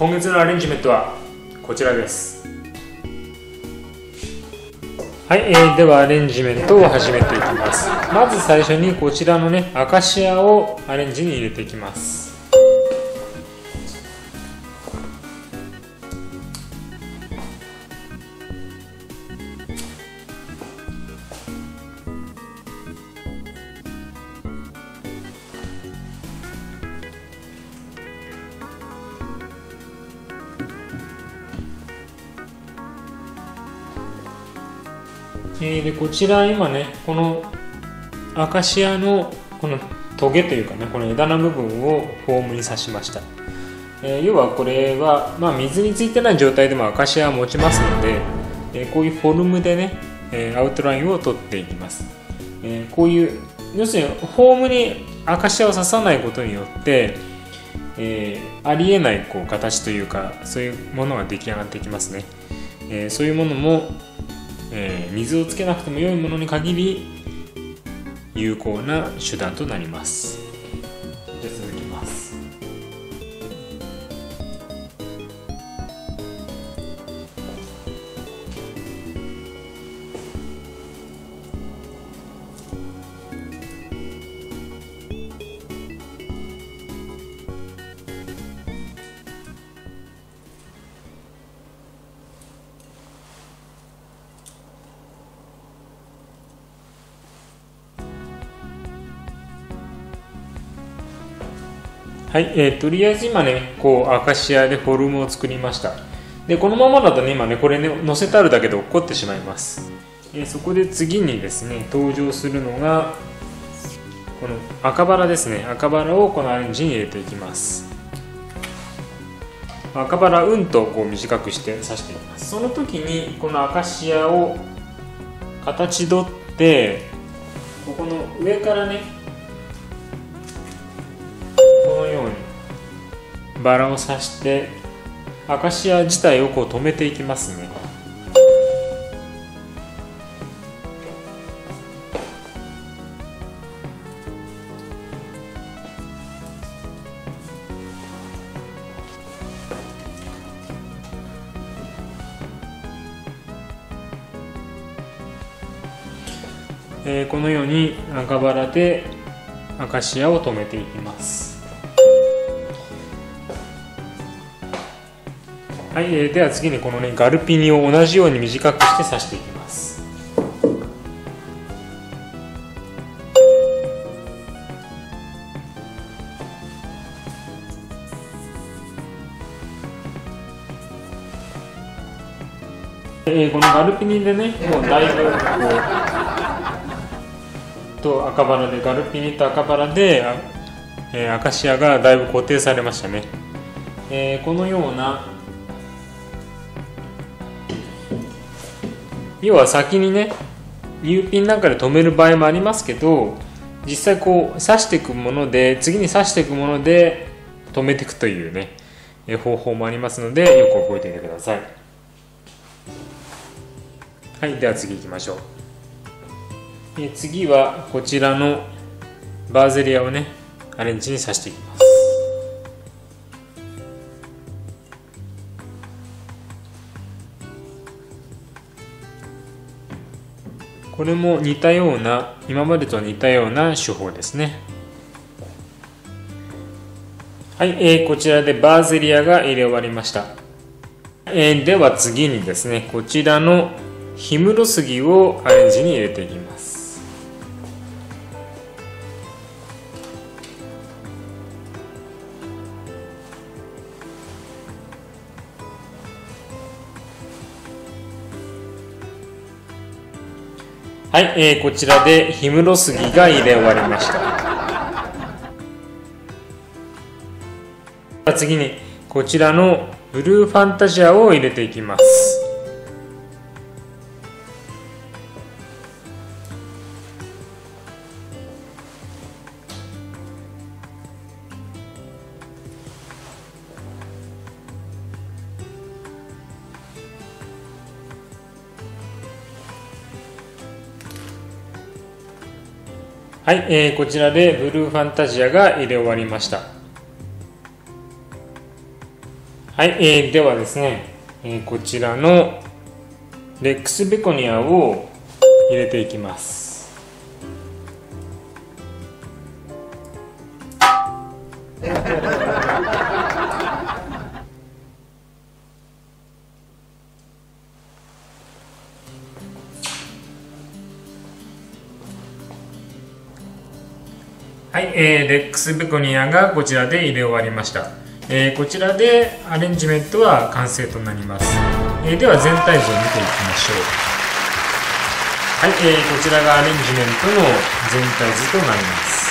今月のアレンジメントはこちらです。はい、えー、ではアレンジメントを始めていきます。まず最初にこちらのねアカシアをアレンジに入れていきます。えー、でこちら今ねこのアカシアのこのトゲというかねこの枝の部分をフォームに刺しました、えー、要はこれは、まあ、水についてない状態でもアカシアは持ちますので、えー、こういうフォルムでね、えアウトラインを取っていきます、えこういう要するにフォームにアカシアを刺さないことによって、えありえないこう形というかそういうものが出来上がってきますね、えそういうものもえー、水をつけなくても良いものに限り有効な手段となります。はい、えー、とりあえず今ね、こう、アカシアでフォルムを作りました。で、このままだとね、今ね、これね、乗せてあるだけで落っこってしまいます。えー、そこで次にですね、登場するのが、この赤バラですね。赤バラをこのアレンジに入れていきます。赤バラうんとこう短くして刺していきます。その時に、このアカシアを形取って、ここの上からね、このようにバラを刺してアカシア自体をこう止めていきますね。えー、このように赤バラでアカシアを止めていきます。はい、えー、では次にこのねガルピニを同じように短くして刺していきます。えー、このガルピニでねもうだいぶこうと赤バラでガルピニと赤バラで、えー、アカシアがだいぶ固定されましたね、えー、このような要は先にね U ピンなんかで止める場合もありますけど実際こう刺していくもので次に刺していくもので止めていくというね方法もありますのでよく覚えておいてください。はいでは次行きましょう。え次はこちらのバーゼリアをねアレンジに刺していきます。これも似たような今までと似たような手法ですね。はい、えー、こちらでバーゼリアが入れ終わりました、えー、では次にですねこちらの氷室杉をアレンジに入れていきます。はい、えー、こちらで氷室杉が入れ終わりました。次にこちらのブルーファンタジアを入れていきます。はい、えー、こちらでブルーファンタジアが入れ終わりました。はい、えー、ではですね、えー、こちらのレックスベコニアを入れていきます はい、えー、レックスベコニアがこちらで入れ終わりました、えー、こちらでアレンジメントは完成となります、えー、では全体図を見ていきましょう。はい、えー、こちらがアレンジメントの全体図となります。